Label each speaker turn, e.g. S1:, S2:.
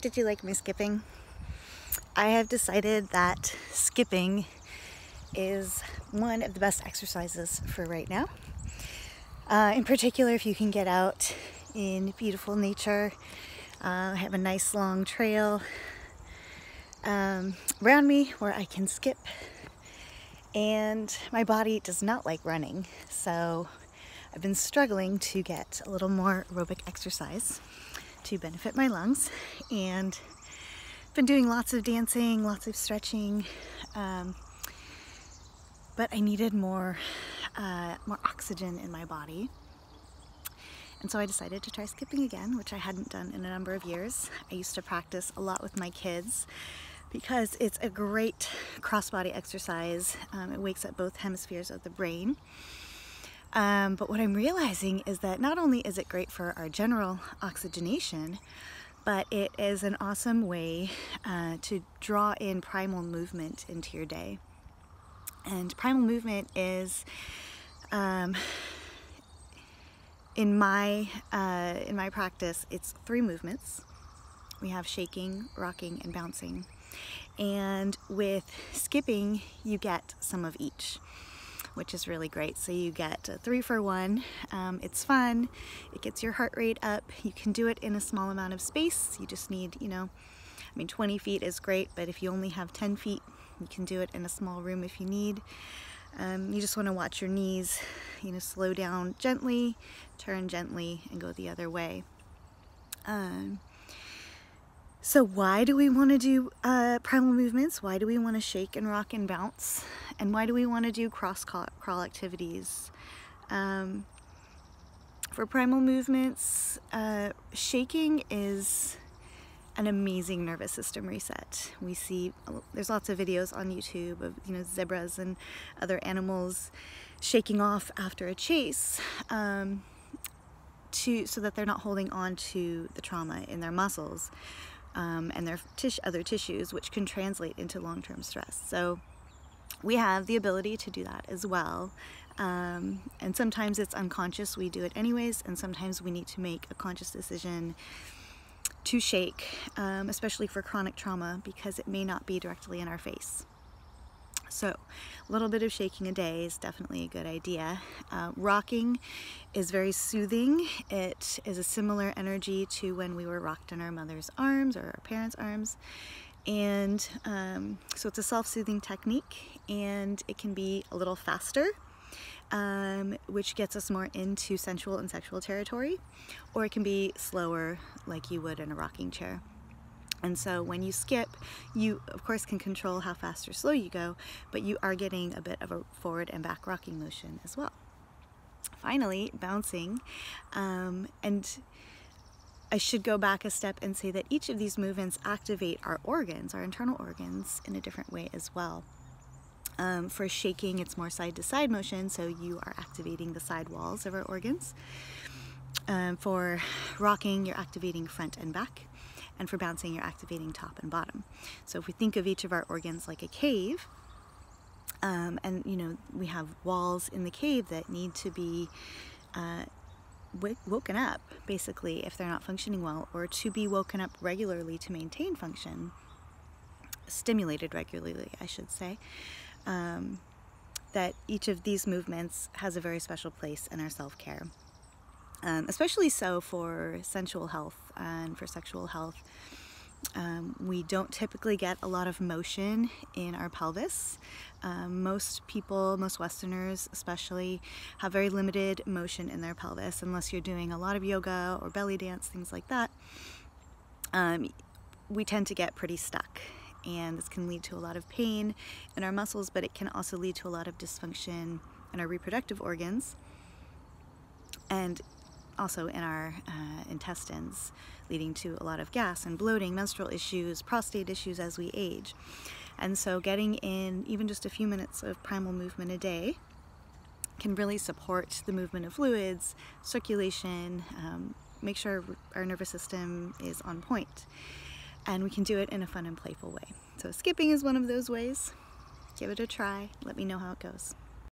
S1: did you like me skipping? I have decided that skipping is one of the best exercises for right now. Uh, in particular, if you can get out in beautiful nature, uh, have a nice long trail um, around me where I can skip. And my body does not like running, so I've been struggling to get a little more aerobic exercise to benefit my lungs and been doing lots of dancing, lots of stretching, um, but I needed more, uh, more oxygen in my body. And so I decided to try skipping again, which I hadn't done in a number of years. I used to practice a lot with my kids because it's a great crossbody exercise. Um, it wakes up both hemispheres of the brain. Um, but what I'm realizing is that not only is it great for our general oxygenation, but it is an awesome way uh, to draw in primal movement into your day. And primal movement is, um, in my uh, in my practice, it's three movements. We have shaking, rocking, and bouncing. And with skipping, you get some of each which is really great. So you get a three for one. Um, it's fun. It gets your heart rate up. You can do it in a small amount of space. You just need, you know, I mean, 20 feet is great, but if you only have 10 feet, you can do it in a small room if you need. Um, you just want to watch your knees, you know, slow down gently, turn gently, and go the other way. Um, so why do we want to do uh, primal movements? Why do we want to shake and rock and bounce? And why do we want to do cross crawl activities? Um, for primal movements, uh, shaking is an amazing nervous system reset. We see there's lots of videos on YouTube of you know zebras and other animals shaking off after a chase um, to so that they're not holding on to the trauma in their muscles um, and their other tissues, which can translate into long-term stress. So we have the ability to do that as well. Um, and sometimes it's unconscious, we do it anyways, and sometimes we need to make a conscious decision to shake, um, especially for chronic trauma, because it may not be directly in our face. So a little bit of shaking a day is definitely a good idea. Uh, rocking is very soothing. It is a similar energy to when we were rocked in our mother's arms or our parents' arms. And um, so it's a self-soothing technique and it can be a little faster um, which gets us more into sensual and sexual territory, or it can be slower like you would in a rocking chair. And so when you skip, you of course can control how fast or slow you go, but you are getting a bit of a forward and back rocking motion as well. Finally, bouncing. Um, and I should go back a step and say that each of these movements activate our organs, our internal organs, in a different way as well. Um, for shaking, it's more side to side motion, so you are activating the side walls of our organs. Um, for rocking, you're activating front and back and for bouncing you're activating top and bottom. So if we think of each of our organs like a cave, um, and you know we have walls in the cave that need to be uh, woken up basically if they're not functioning well or to be woken up regularly to maintain function stimulated regularly I should say um, that each of these movements has a very special place in our self-care um, especially so for sensual health and for sexual health. Um, we don't typically get a lot of motion in our pelvis. Um, most people, most Westerners especially, have very limited motion in their pelvis unless you're doing a lot of yoga or belly dance, things like that. Um, we tend to get pretty stuck and this can lead to a lot of pain in our muscles, but it can also lead to a lot of dysfunction in our reproductive organs. And also in our uh, intestines, leading to a lot of gas and bloating, menstrual issues, prostate issues as we age. And so getting in even just a few minutes of primal movement a day can really support the movement of fluids, circulation, um, make sure our nervous system is on point. And we can do it in a fun and playful way. So skipping is one of those ways. Give it a try. Let me know how it goes.